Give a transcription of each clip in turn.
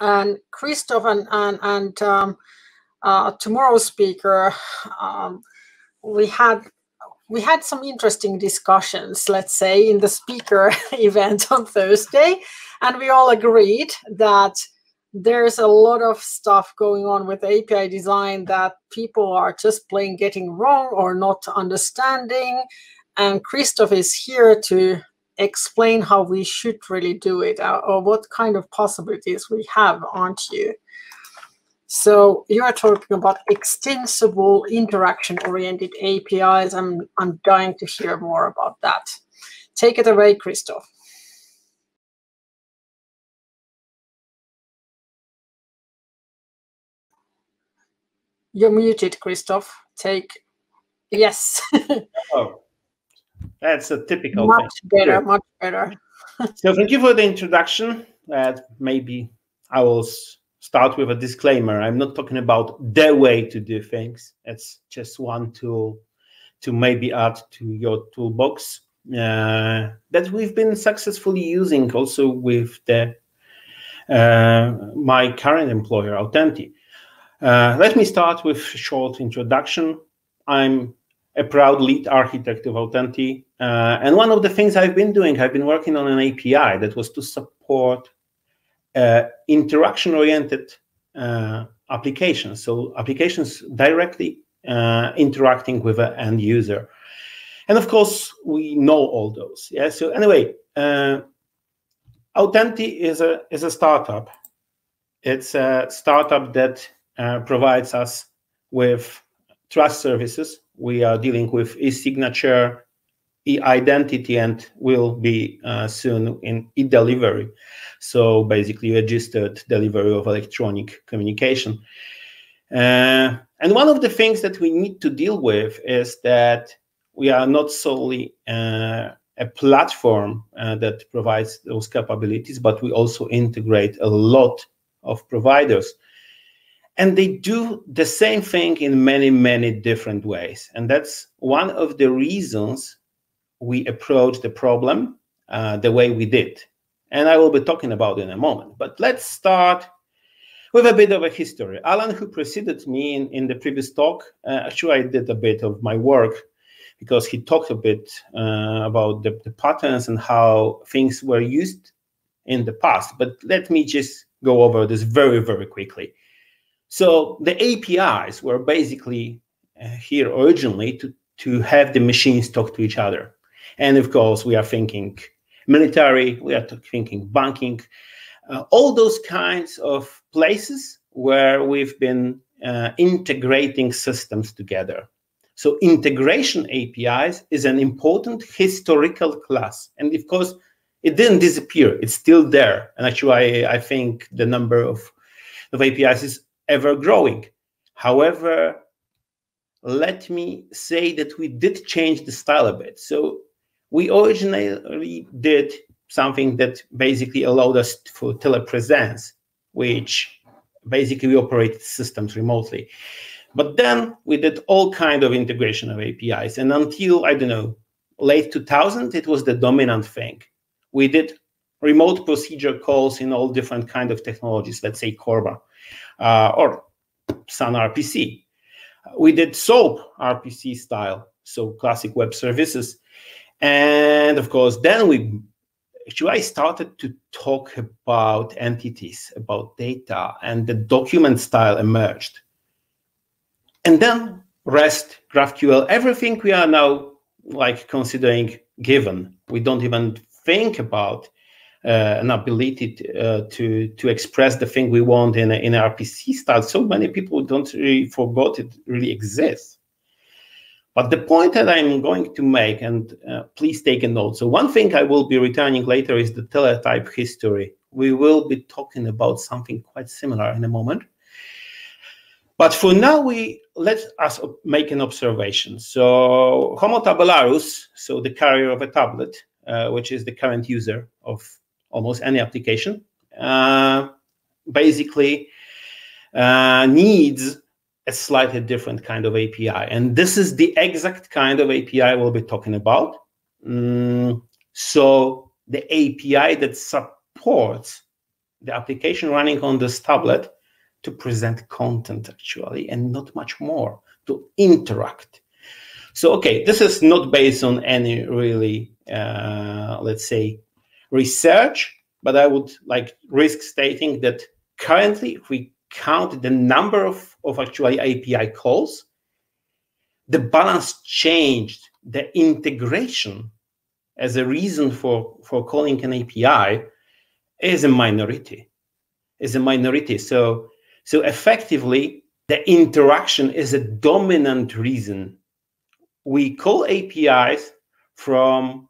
and Christoph and and, and um, uh, tomorrow's speaker, um, we had we had some interesting discussions, let's say, in the speaker event on Thursday, and we all agreed that there's a lot of stuff going on with API design that people are just plain getting wrong or not understanding. And Christoph is here to explain how we should really do it uh, or what kind of possibilities we have, aren't you? So you are talking about extensible interaction-oriented APIs. I'm, I'm dying to hear more about that. Take it away, Christoph. You're muted, Christoph. Take, yes. oh, that's a typical much thing. better, much better. so thank you for the introduction. Uh, maybe I will start with a disclaimer. I'm not talking about the way to do things. It's just one tool to maybe add to your toolbox uh, that we've been successfully using also with the uh, my current employer, Autenti. Uh, let me start with a short introduction. I'm a proud lead architect of Autenti. Uh, and one of the things I've been doing, I've been working on an API that was to support uh, interaction-oriented uh, applications. So applications directly uh, interacting with an end user. And of course, we know all those. Yeah. So anyway, uh, Autenti is a is a startup. It's a startup that uh, provides us with trust services. We are dealing with e-signature, e-identity, and will be uh, soon in e-delivery. So basically, registered delivery of electronic communication. Uh, and one of the things that we need to deal with is that we are not solely uh, a platform uh, that provides those capabilities, but we also integrate a lot of providers. And they do the same thing in many, many different ways. And that's one of the reasons we approach the problem uh, the way we did and I will be talking about in a moment. But let's start with a bit of a history. Alan, who preceded me in, in the previous talk, uh, actually, I did a bit of my work because he talked a bit uh, about the, the, patterns and how things were used in the past. But let me just go over this very, very quickly. So the APIs were basically uh, here originally to, to have the machines talk to each other. And of course, we are thinking military, we are thinking banking, uh, all those kinds of places where we've been uh, integrating systems together. So integration APIs is an important historical class. And of course, it didn't disappear. It's still there. And actually, I, I think the number of, of APIs is ever growing. However, let me say that we did change the style a bit. So we originally did something that basically allowed us for telepresence, which basically we operated systems remotely. But then we did all kind of integration of APIs. And until, I don't know, late 2000, it was the dominant thing. We did remote procedure calls in all different kind of technologies, let's say CORBA uh, or Sun RPC. We did SOAP RPC style, so classic web services. And of course, then we actually I started to talk about entities, about data, and the document style emerged. And then REST, GraphQL, everything we are now like considering given. We don't even think about an ability to, uh, to, to express the thing we want in a, in RPC style. So many people don't really forgot it really exists. But the point that I'm going to make, and uh, please take a note. So one thing I will be returning later is the teletype history. We will be talking about something quite similar in a moment. But for now, we let us make an observation. So Homo tabularus, so the carrier of a tablet, uh, which is the current user of almost any application, uh, basically uh, needs a slightly different kind of API. And this is the exact kind of API we'll be talking about. Mm, so the API that supports the application running on this tablet to present content actually and not much more to interact so okay this is not based on any really uh, let's say research but i would like risk stating that currently if we count the number of, of actually api calls the balance changed the integration as a reason for for calling an api is a minority is a minority so so effectively, the interaction is a dominant reason. We call APIs from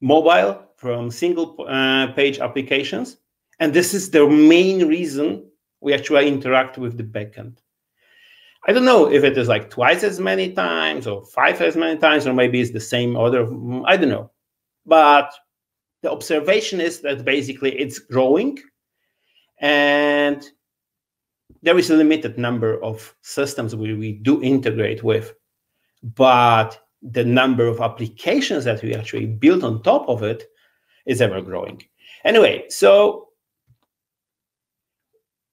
mobile, from single uh, page applications. And this is the main reason we actually interact with the backend. I don't know if it is like twice as many times or five as many times, or maybe it's the same order. I don't know. But the observation is that basically it's growing. And there is a limited number of systems we, we do integrate with, but the number of applications that we actually build on top of it is ever growing. Anyway, so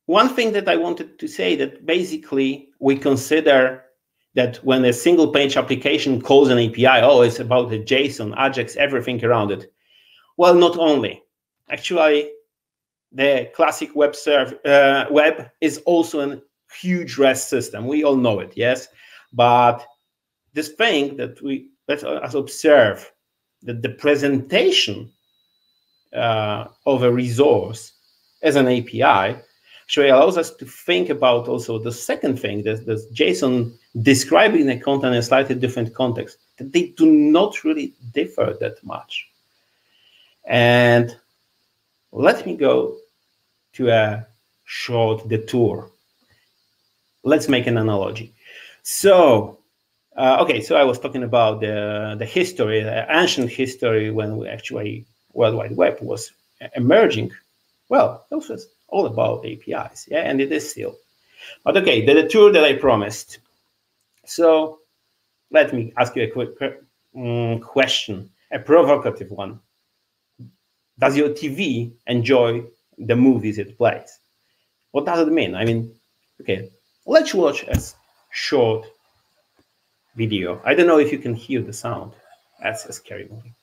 one thing that I wanted to say that basically we consider that when a single page application calls an API, oh, it's about the JSON, Ajax, everything around it. Well, not only. Actually, the classic web serve uh, web is also a huge REST system. We all know it, yes. But this thing that we let us observe that the presentation uh, of a resource as an API actually allows us to think about also the second thing that this JSON describing the content in a slightly different context, that they do not really differ that much. And let me go to a short detour. Let's make an analogy. So, uh, okay, so I was talking about the, the history, the ancient history when we actually World Wide Web was emerging. Well, this was all about APIs, yeah, and it is still. But okay, the detour that I promised. So, let me ask you a quick um, question, a provocative one. Does your TV enjoy the movies it plays. What does it mean? I mean, okay, let's watch a short video. I don't know if you can hear the sound. That's a scary movie.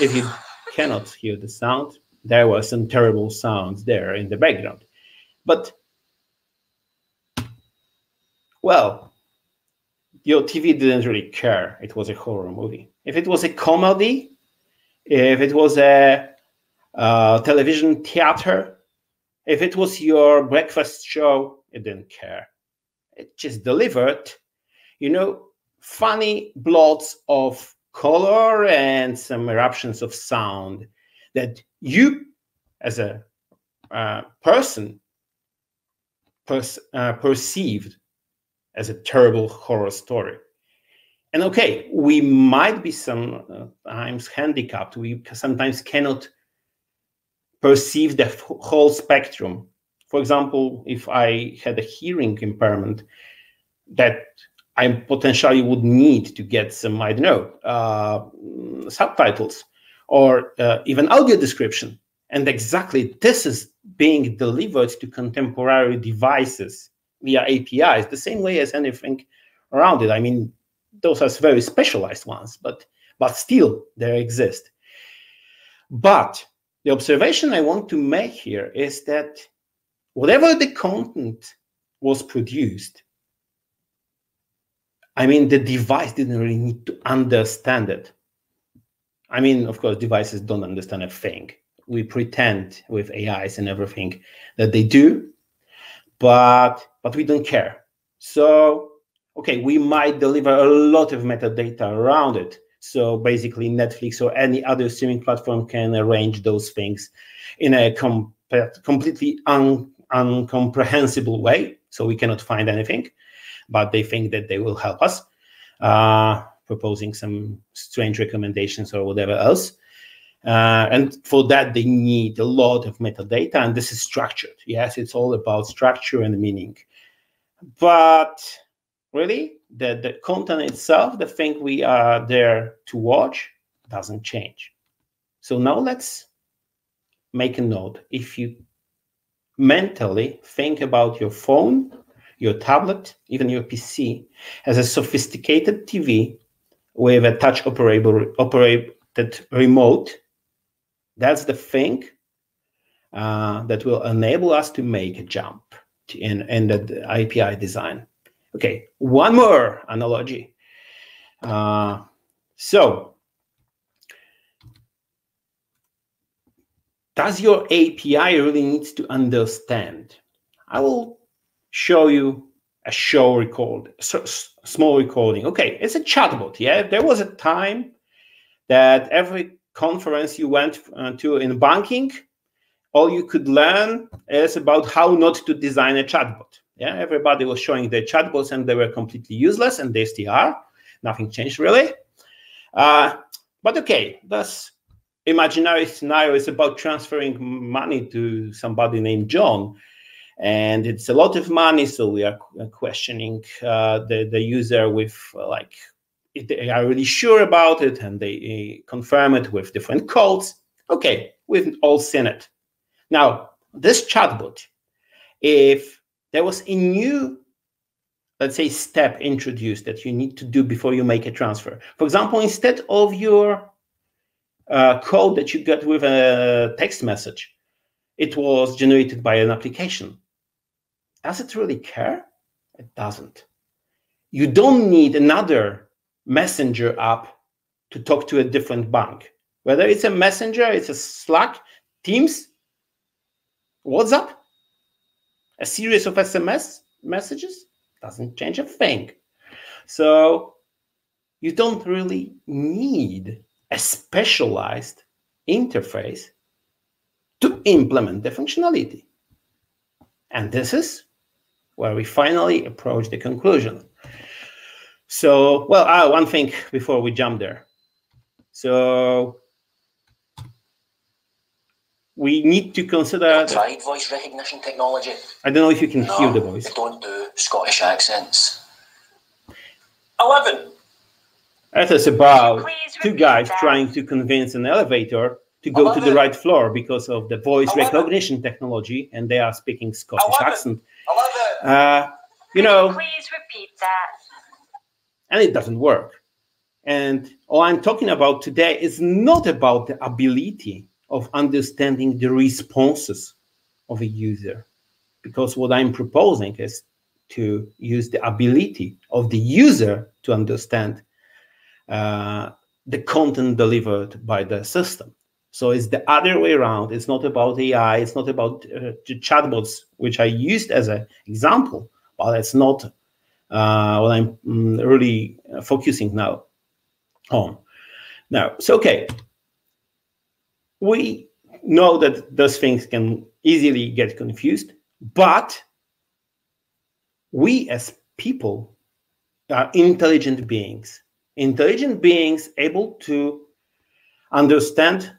If you cannot hear the sound, there were some terrible sounds there in the background. But, well, your TV didn't really care. It was a horror movie. If it was a comedy, if it was a uh, television theater. If it was your breakfast show, it didn't care. It just delivered, you know, funny blots of color and some eruptions of sound that you, as a uh, person, pers- uh, perceived as a terrible horror story. And okay, we might be sometimes handicapped. We sometimes cannot perceive the whole spectrum. For example, if I had a hearing impairment that I potentially would need to get some, I don't know, uh, subtitles or uh, even audio description. And exactly this is being delivered to contemporary devices via APIs, the same way as anything around it. I mean, those are very specialized ones, but but still they exist. But the observation I want to make here is that whatever the content was produced, I mean, the device didn't really need to understand it. I mean, of course, devices don't understand a thing. We pretend with AIs and everything that they do, but but we don't care. So, okay, we might deliver a lot of metadata around it, so basically, Netflix or any other streaming platform can arrange those things in a com- completely un- uncomprehensible way. So we cannot find anything, but they think that they will help us, uh, proposing some strange recommendations or whatever else. Uh, and for that, they need a lot of metadata, and this is structured. Yes, it's all about structure and meaning. But really, the, the content itself, the thing we are there to watch, doesn't change. So now let's make a note. If you mentally think about your phone, your tablet, even your PC as a sophisticated TV with a touch operable, operated remote, that's the thing uh, that will enable us to make a jump in, in the API design. Okay, one more analogy. Uh, so, does your API really needs to understand? I will show you a show record, so, small recording. Okay, it's a chatbot. Yeah, there was a time that every conference you went uh, to in banking, all you could learn is about how not to design a chatbot. Yeah, everybody was showing their chatbots and they were completely useless, and they still are. Nothing changed really. Uh, but okay, this imaginary scenario is about transferring money to somebody named John. And it's a lot of money, so we are questioning uh, the, the user with uh, like, they are really sure about it and they uh, confirm it with different codes. Okay, we've all seen it. Now, this chatbot, if there was a new, let's say, step introduced that you need to do before you make a transfer. For example, instead of your uh, code that you get with a text message, it was generated by an application. Does it really care? It doesn't. You don't need another messenger app to talk to a different bank. Whether it's a messenger, it's a Slack, Teams, WhatsApp, a series of SMS messages doesn't change a thing. So you don't really need a specialized interface to implement the functionality. And this is where we finally approach the conclusion. So, well, uh, one thing before we jump there. So we need to consider. tried voice recognition technology. I don't know if you can no, hear the voice. They don't do Scottish accents. Eleven. That is about two guys that. trying to convince an elevator to go 11. to the right floor because of the voice 11. recognition technology, and they are speaking Scottish 11. accent. Uh, you know. Please repeat that. And it doesn't work. And all I'm talking about today is not about the ability of understanding the responses of a user. Because what I'm proposing is to use the ability of the user to understand uh, the content delivered by the system. So it's the other way around. It's not about AI. It's not about uh, chatbots, which I used as an example, but it's not uh, what I'm mm, really focusing now on. Now, so okay, we know that those things can easily get confused, but we as people are intelligent beings, intelligent beings able to understand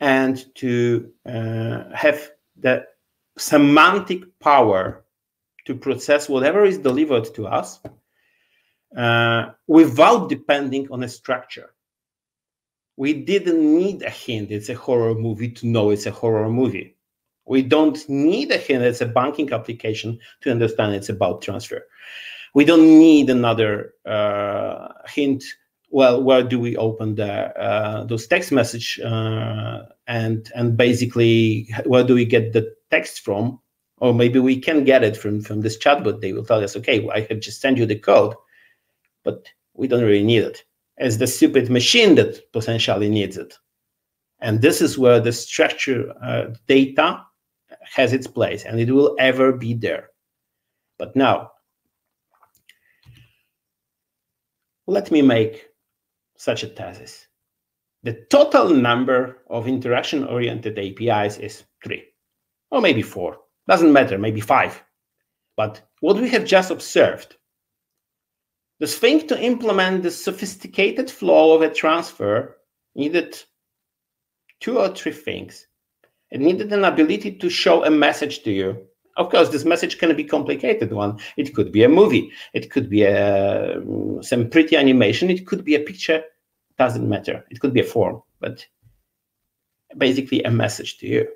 and to uh, have the semantic power to process whatever is delivered to us uh, without depending on a structure we didn't need a hint it's a horror movie to know it's a horror movie. We don't need a hint it's a banking application to understand it's about transfer. We don't need another uh, hint. Well, where do we open the uh, those text message uh, and and basically where do we get the text from? Or maybe we can get it from from this chatbot. They will tell us, okay, well, I have just sent you the code, but we don't really need it as the stupid machine that potentially needs it. And this is where the structure uh, data has its place and it will ever be there. But now, let me make such a thesis. The total number of interaction-oriented APIs is three, or maybe four. Doesn't matter, maybe five. But what we have just observed the thing to implement the sophisticated flow of a transfer needed two or three things. It needed an ability to show a message to you. Of course, this message can be complicated one. It could be a movie. It could be a, mm, some pretty animation. It could be a picture. Doesn't matter. It could be a form. But basically a message to you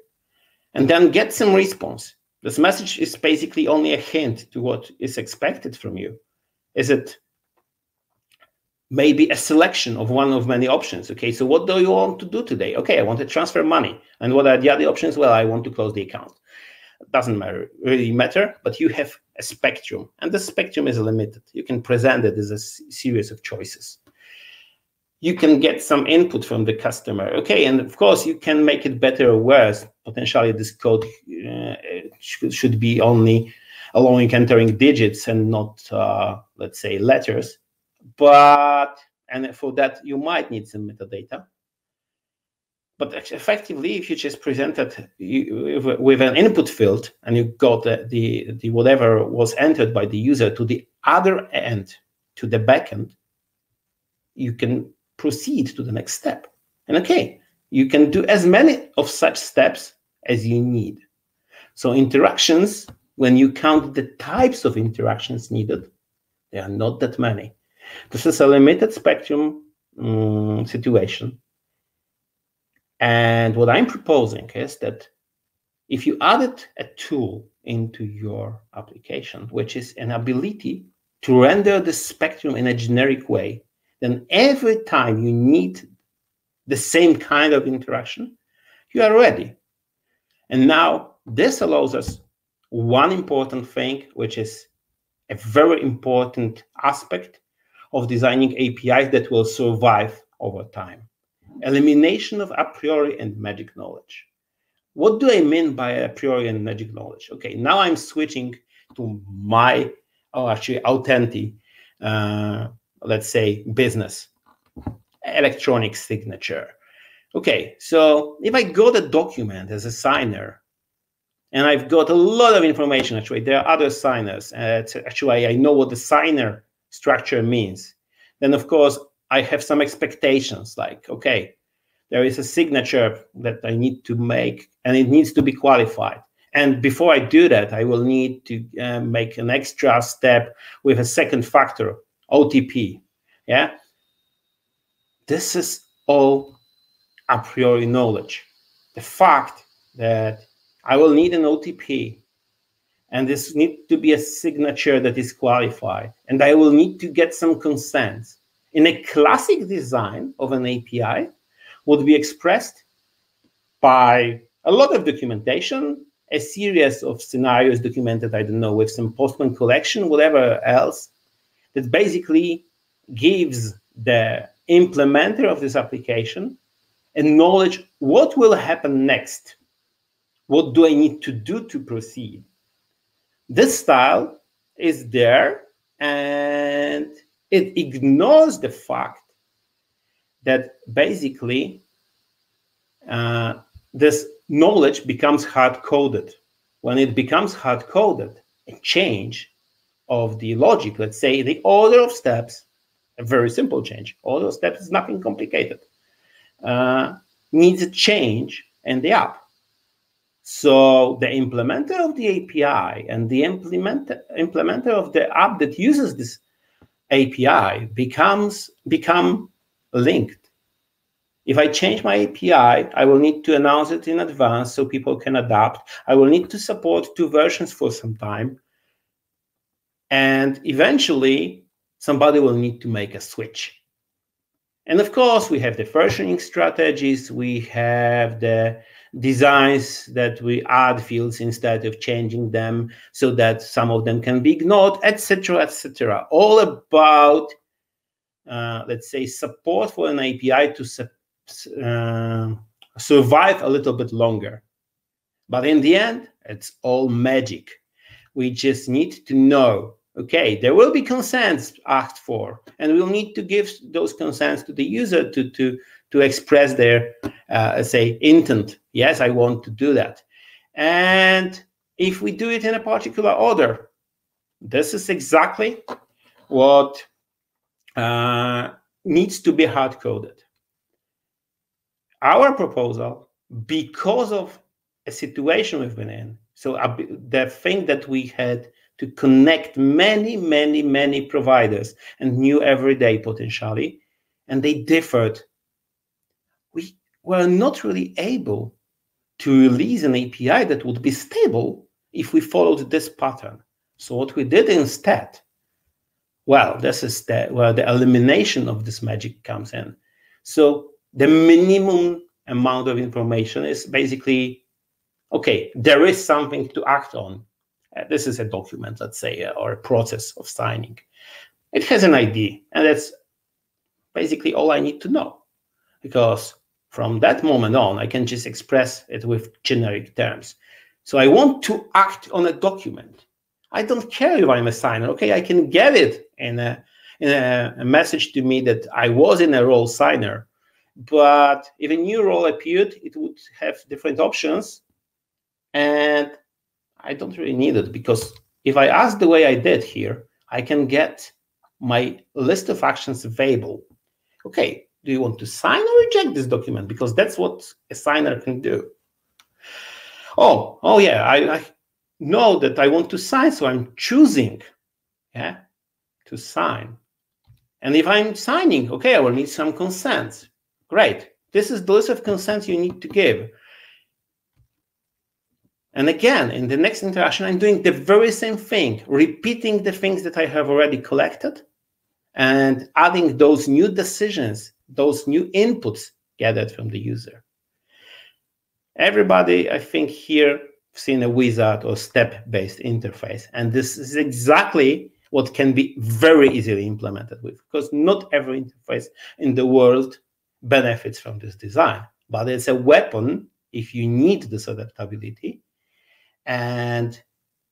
and then get some response. This message is basically only a hint to what is expected from you. Is it maybe a selection of one of many options? Okay, so what do you want to do today? Okay, I want to transfer money. And what are the other options? Well, I want to close the account. Doesn't matter, really matter, but you have a spectrum, and the spectrum is limited. You can present it as a series of choices you can get some input from the customer. Okay, and of course you can make it better or worse. Potentially, this code uh, should, should be only allowing entering digits and not, uh, let's say, letters. But and for that you might need some metadata. But effectively, if you just presented you, with an input field and you got the, the, the whatever was entered by the user to the other end, to the backend, you can proceed to the next step. And okay, you can do as many of such steps as you need. So interactions, when you count the types of interactions needed, there are not that many. This is a limited spectrum um, situation. And what I'm proposing is that if you added a tool into your application, which is an ability to render the spectrum in a generic way, then every time you need the same kind of interaction, you are ready. And now this allows us one important thing, which is a very important aspect of designing APIs that will survive over time. Elimination of a priori and magic knowledge. What do I mean by a priori and magic knowledge? Okay, now I'm switching to my, oh, actually, Autenti uh, let's say, business, electronic signature. Okay, so if I got a document as a signer, and I've got a lot of information, actually, there are other signers. Uh, actually, I know what the signer structure means. Then, of course, I have some expectations like, okay, there is a signature that I need to make, and it needs to be qualified. And before I do that, I will need to uh, make an extra step with a second factor OTP. Yeah. This is all a priori knowledge. The fact that I will need an OTP and this need to be a signature that is qualified and I will need to get some consent. In a classic design of an API would be expressed by a lot of documentation, a series of scenarios documented, I don't know, with some Postman collection, whatever else, that basically gives the implementer of this application a knowledge what will happen next. What do i need to do to proceed? This style is there and it ignores the fact that basically uh, this knowledge becomes hard coded when it becomes hard coded a change of the logic, let's say the order of steps, a very simple change, order of steps is nothing complicated, uh, needs a change in the app. So the implementer of the API and the implementer, implementer of the app that uses this API becomes become linked. If I change my API, I will need to announce it in advance so people can adapt. I will need to support two versions for some time. And eventually, somebody will need to make a switch. And of course, we have the versioning strategies, we have the designs that we add fields instead of changing them so that some of them can be ignored, etc., etc. All about, uh, let's say, support for an API to su uh, survive a little bit longer. But in the end, it's all magic. We just need to know okay there will be consents asked for and we'll need to give those consents to the user to to to express their uh, say intent yes i want to do that and if we do it in a particular order this is exactly what uh, needs to be hard coded our proposal because of a situation we've been in so uh, the thing that we had to connect many, many, many providers and new every day potentially, and they differed. We were not really able to release an API that would be stable if we followed this pattern. So what we did instead, well, this is the, where the elimination of this magic comes in. So the minimum amount of information is basically, okay, there is something to act on. Uh, this is a document, let's say, uh, or a process of signing. It has an ID, and that's basically all I need to know. Because from that moment on, I can just express it with generic terms. So I want to act on a document. I don't care if I'm a signer. Okay, I can get it in a, in a, a message to me that I was in a role signer. But if a new role appeared, it would have different options. And I don't really need it because if I ask the way I did here, I can get my list of actions available. Okay, do you want to sign or reject this document? Because that's what a signer can do. Oh, oh yeah, I, I know that I want to sign, so I'm choosing, yeah, to sign. And if I'm signing, okay, I will need some consents. Great. This is the list of consents you need to give. And again, in the next interaction, I'm doing the very same thing, repeating the things that I have already collected and adding those new decisions, those new inputs gathered from the user. Everybody, I think, here seen a wizard or step-based interface, and this is exactly what can be very easily implemented with, because not every interface in the world benefits from this design, but it's a weapon if you need this adaptability, and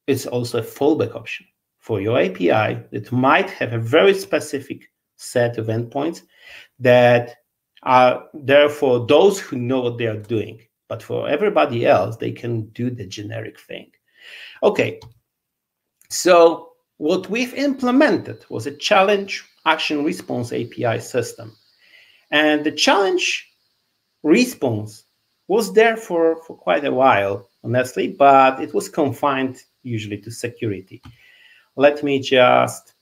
it's also a fallback option for your API that might have a very specific set of endpoints that are there for those who know what they are doing. But for everybody else, they can do the generic thing. Okay, so what we've implemented was a challenge action response API system. And the challenge response was there for, for quite a while, honestly, but it was confined usually to security. Let me just,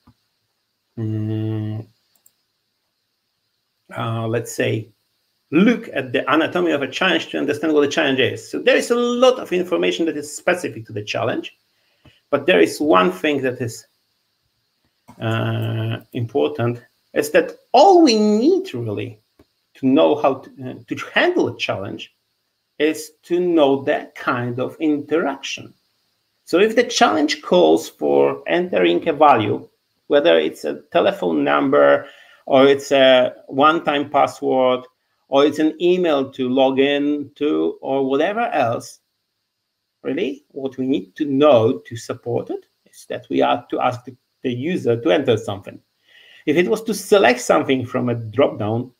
um, uh, let's say, look at the anatomy of a challenge to understand what the challenge is. So there is a lot of information that is specific to the challenge, but there is one thing that is uh, important is that all we need really to know how to, uh, to handle a challenge is to know that kind of interaction. So if the challenge calls for entering a value, whether it's a telephone number or it's a one-time password or it's an email to log in to, or whatever else, really, what we need to know to support it is that we are to ask the, the user to enter something. If it was to select something from a drop-down,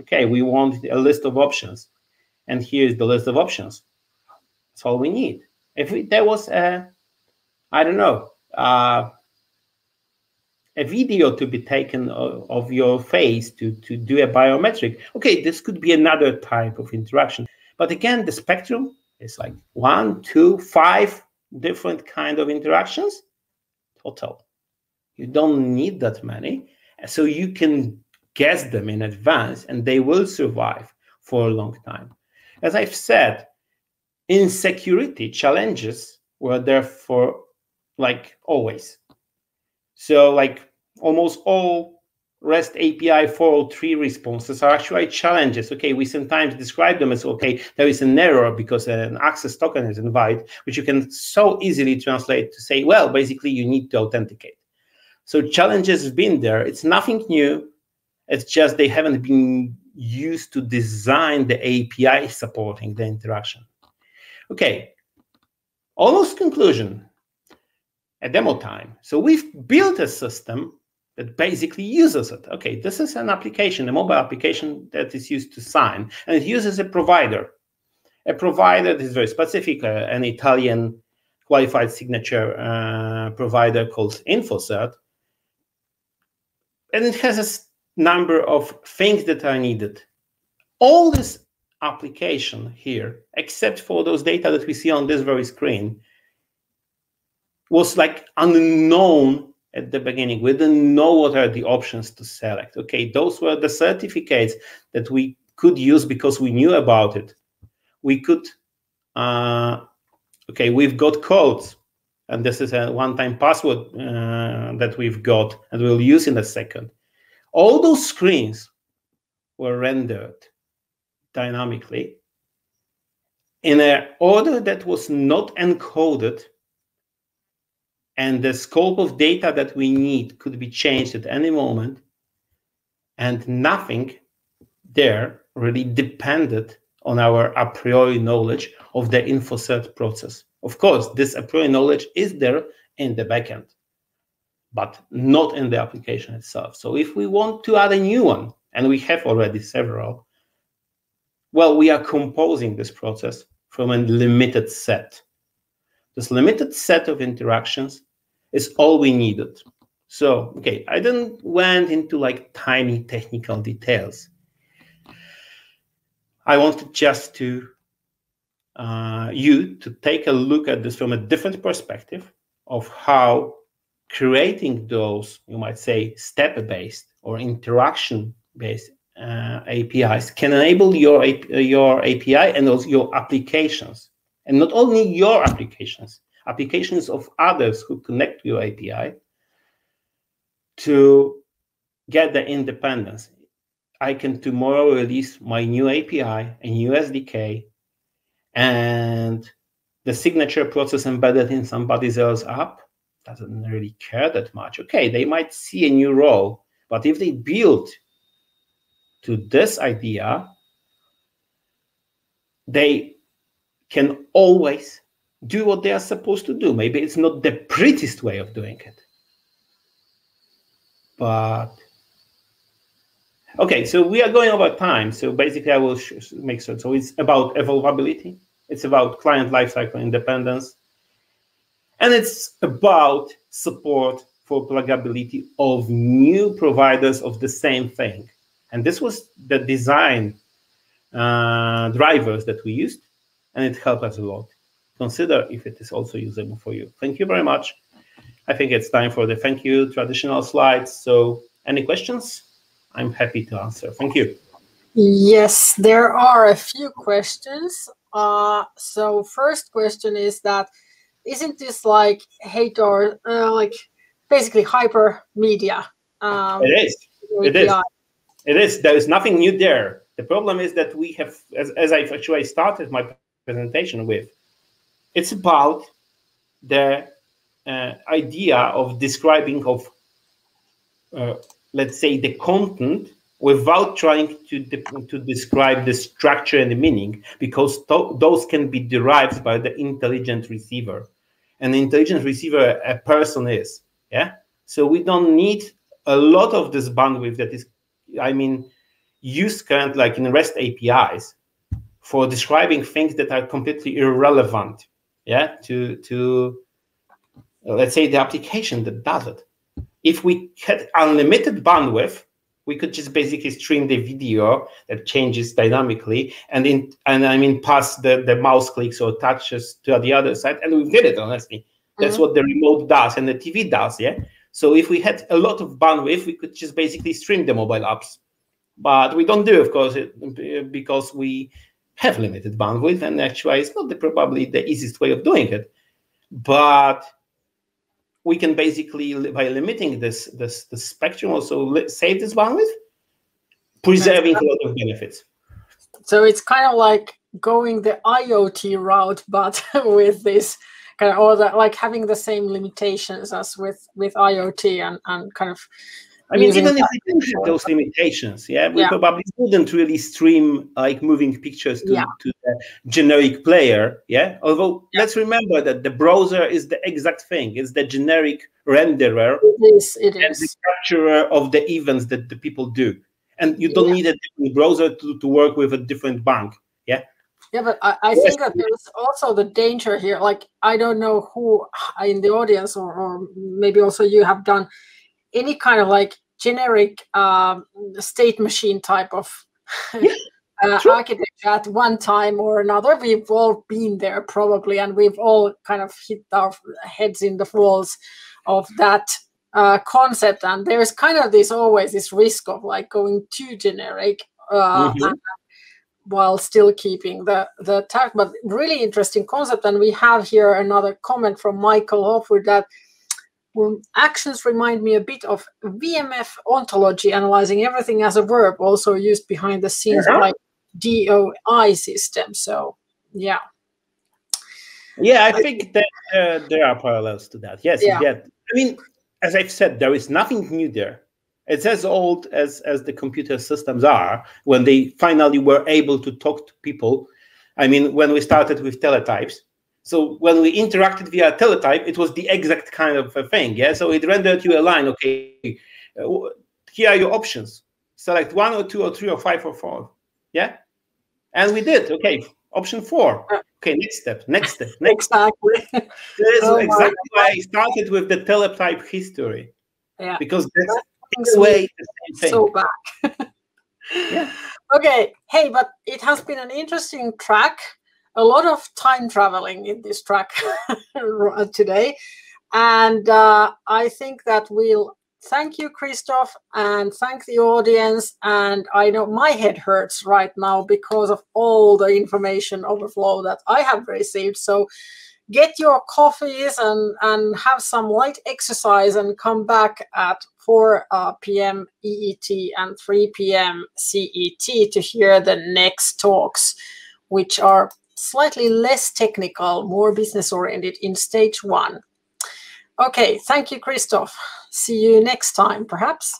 okay, we want a list of options. And here's the list of options. That's all we need. If we, there was a, I don't know, uh, a video to be taken of, of, your face to, to do a biometric. Okay, this could be another type of interaction. But again, the spectrum is like one, two, five different kind of interactions total. You don't need that many. So you can guess them in advance and they will survive for a long time. As I've said, insecurity challenges were there for like always so like almost all REST API 403 responses are actually challenges. Okay, we sometimes describe them as okay, there is an error because an access token is invalid, which you can so easily translate to say, well, basically you need to authenticate. So challenges have been there. It's nothing new. It's just they haven't been used to design the API supporting the interaction. Okay, almost conclusion a demo time. So we've built a system that basically uses it. Okay, this is an application, a mobile application that is used to sign, and it uses a provider. A provider that is very specific, uh, an Italian qualified signature uh, provider called InfoCert. And it has a number of things that are needed. All this application here, except for those data that we see on this very screen, was like unknown at the beginning. We didn't know what are the options to select. Okay, those were the certificates that we could use because we knew about it. We could, uh, okay, we've got codes, and this is a one-time password uh, that we've got, and we'll use in a second. All those screens were rendered dynamically in an order that was not encoded and the scope of data that we need could be changed at any moment and nothing there really depended on our a priori knowledge of the InfoCert process. Of course this a priori knowledge is there in the backend but not in the application itself. So if we want to add a new one and we have already several well we are composing this process from a limited set. This limited set of interactions is all we needed. So, okay, I didn't went into like tiny technical details. I wanted just to uh, you to take a look at this from a different perspective of how creating those, you might say, step-based or interaction-based uh, APIs can enable your your API and also your applications, and not only your applications, applications of others who connect to your API to get the independence. I can tomorrow release my new API, a new SDK, and the signature process embedded in somebody else's app doesn't really care that much. Okay, they might see a new role, but if they build to this idea, they can always do what they are supposed to do. Maybe it's not the prettiest way of doing it. But okay, so we are going over time. So basically, I will make sure. So it's about evolvability, it's about client lifecycle independence, and it's about support for pluggability of new providers of the same thing. And this was the design uh, drivers that we used, and it helped us a lot consider if it is also usable for you. Thank you very much. I think it's time for the thank you traditional slides. So any questions? I'm happy to answer. Thank you. Yes, there are a few questions. Uh, so first question is that isn't this like hate or uh, like basically hyper media? Um, it is. It is. It is. There is nothing new there. The problem is that we have, as, as I've actually started my presentation with, it's about the uh, idea of describing of uh, let's say the content without trying to de to describe the structure and the meaning because those can be derived by the intelligent receiver. The intelligent receiver a person is yeah? So we don't need a lot of this bandwidth that is i mean used currently like in rest apis for describing things that are completely irrelevant yeah to to let's say the application that does it if we had unlimited bandwidth we could just basically stream the video that changes dynamically and in and i mean pass the, the mouse clicks or touches to the other side and we did it honestly. That's mm-hmm. what the remote does and the tv does yeah? So if we had a lot of bandwidth we could just basically stream the mobile apps. But we don't do of course it, because we have limited bandwidth, and actually it's not the, probably the easiest way of doing it. But we can basically, by limiting this this the spectrum, also save this bandwidth, preserving a lot of benefits. So it's kind of like going the IoT route, but with this kind of, or the, like having the same limitations as with with IoT and and kind of I mean, even if we didn't have those limitations, yeah, we yeah. probably wouldn't really stream like moving pictures to, yeah. to the generic player, yeah. Although yeah. let's remember that the browser is the exact thing; it's the generic renderer, it is, it and the capturer of the events that the people do, and you don't need a different browser to, to work with a different bank, yeah. Yeah, but I, I think that there's also the danger here. Like, I don't know who in the audience, or, or maybe also you have done any kind of like generic um, state machine type of uh, architecture at one time or another. We've all been there probably, and we've all kind of hit our heads in the walls of that uh, concept. And there's kind of this always this risk of like going too generic. Uh, mm-hmm. while still keeping the the tag. But really interesting concept. And we have here another comment from Michael Hofwood that actions remind me a bit of VMF ontology, analyzing everything as a verb, also used behind the scenes by DOI system. So, yeah. Yeah, I think that uh, there are parallels to that. Yes, yeah. yeah. I mean, as I've said, there is nothing new there. It's as old as as the computer systems are when they finally were able to talk to people. I mean, when we started with teletypes, so when we interacted via teletype, it was the exact kind of a thing. Yeah. So it rendered you a line. Okay, uh, here are your options. Select one or two or three or five or four. Yeah. And we did. Okay. Option four. Okay. Next step. Next step. Next exactly. Step. That is oh exactly why I started with the teletype history. Yeah. Because that's the way the same thing. So back. yeah. Okay. Hey, but it has been an interesting track a lot of time traveling in this track today. And uh, I think that we'll thank you, Krzysztof, and thank the audience. And I know my head hurts right now because of all the information overflow that I have received. So get your coffees and, and have some light exercise and come back at 4 uh, p.m. EET and 3 p.m. CET to hear the next talks, which are slightly less technical, more business oriented in stage one. Okay, thank you, Krzysztof. See you next time, perhaps.